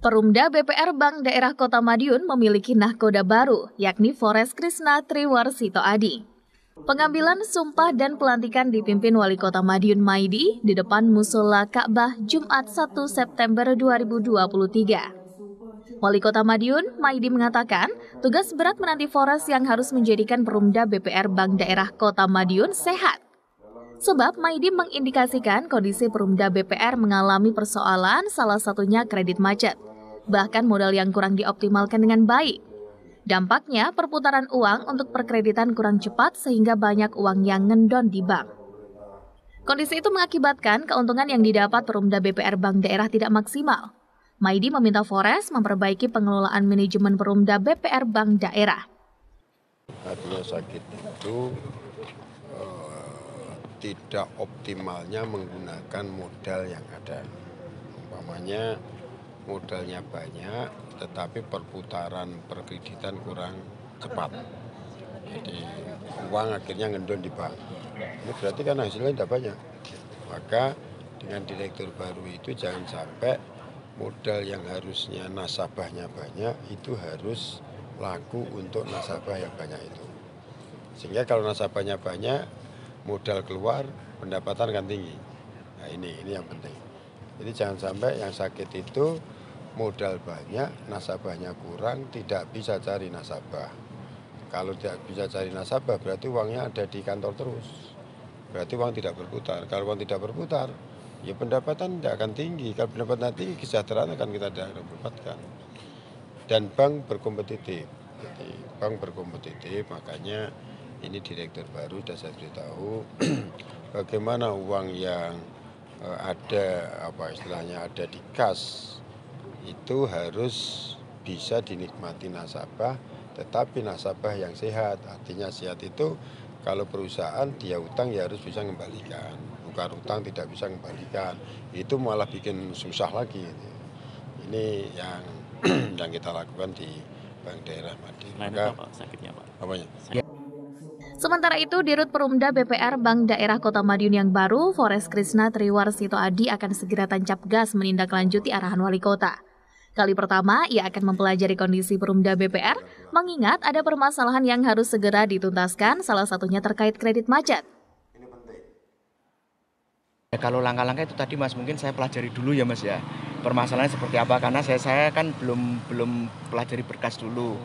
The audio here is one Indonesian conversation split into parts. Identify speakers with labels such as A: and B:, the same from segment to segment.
A: Perumda BPR Bank Daerah Kota Madiun memiliki nahkoda baru, yakni Forest Krishna Triwarsito Adi. Pengambilan sumpah dan pelantikan dipimpin Wali Kota Madiun Maidi di depan Musola Ka'bah Jumat 1 September 2023. Wali Kota Madiun, Maidi mengatakan, tugas berat menanti Forest yang harus menjadikan Perumda BPR Bank Daerah Kota Madiun sehat. Sebab Maidi mengindikasikan kondisi Perumda BPR mengalami persoalan salah satunya kredit macet bahkan modal yang kurang dioptimalkan dengan baik. Dampaknya, perputaran uang untuk perkreditan kurang cepat sehingga banyak uang yang ngendon di bank. Kondisi itu mengakibatkan keuntungan yang didapat Perumda BPR Bank Daerah tidak maksimal. Maidi meminta Forest memperbaiki pengelolaan manajemen Perumda BPR Bank Daerah.
B: Artinya sakit itu uh, tidak optimalnya menggunakan modal yang ada. Umpamanya modalnya banyak tetapi perputaran perkreditan kurang cepat. Jadi uang akhirnya ngendon di bank. Ini berarti kan hasilnya tidak banyak. Maka dengan direktur baru itu jangan sampai modal yang harusnya nasabahnya banyak itu harus laku untuk nasabah yang banyak itu. Sehingga kalau nasabahnya banyak modal keluar pendapatan kan tinggi. Nah ini ini yang penting jadi jangan sampai yang sakit itu modal banyak, nasabahnya kurang, tidak bisa cari nasabah. Kalau tidak bisa cari nasabah berarti uangnya ada di kantor terus. Berarti uang tidak berputar. Kalau uang tidak berputar, ya pendapatan tidak akan tinggi. Kalau pendapatan tinggi, kesejahteraan akan kita dapatkan. Dan bank berkompetitif. Jadi bank berkompetitif, makanya ini direktur baru sudah saya beritahu bagaimana uang yang ada apa istilahnya ada di kas itu harus bisa dinikmati nasabah tetapi nasabah yang sehat artinya sehat itu kalau perusahaan dia utang ya harus bisa mengembalikan bukan utang tidak bisa mengembalikan itu malah bikin susah lagi ini yang yang kita lakukan di bank daerah Madiun.
A: Maka, apa, sakitnya Pak? Apanya? Sakit. Sementara itu, Dirut Perumda BPR Bank Daerah Kota Madiun yang baru, Forest Krishna Triwarsito Adi akan segera tancap gas menindaklanjuti arahan wali kota. Kali pertama, ia akan mempelajari kondisi Perumda BPR, mengingat ada permasalahan yang harus segera dituntaskan, salah satunya terkait kredit macet.
C: Ya, kalau langkah-langkah itu tadi Mas mungkin saya pelajari dulu ya Mas ya permasalahannya seperti apa karena saya saya kan belum belum pelajari berkas dulu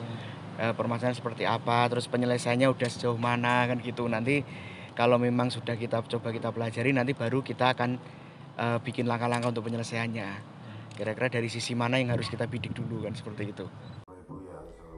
C: eh, permasalahan seperti apa, terus penyelesaiannya udah sejauh mana kan gitu. Nanti kalau memang sudah kita coba kita pelajari, nanti baru kita akan eh, bikin langkah-langkah untuk penyelesaiannya. Kira-kira dari sisi mana yang harus kita bidik dulu kan seperti itu.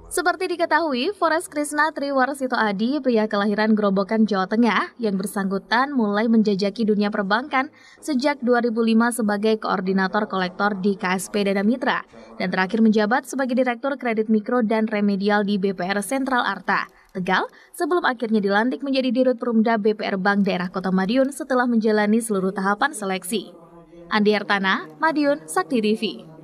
A: Seperti diketahui, Forest Krishna Triwarsito Adi, pria kelahiran Grobogan, Jawa Tengah, yang bersangkutan mulai menjajaki dunia perbankan sejak 2005 sebagai koordinator kolektor di KSP Dana Mitra, dan terakhir menjabat sebagai Direktur Kredit Mikro dan Remedial di BPR Sentral Arta, Tegal, sebelum akhirnya dilantik menjadi Dirut Perumda BPR Bank Daerah Kota Madiun setelah menjalani seluruh tahapan seleksi. Andi Artana, Madiun, Sakti TV.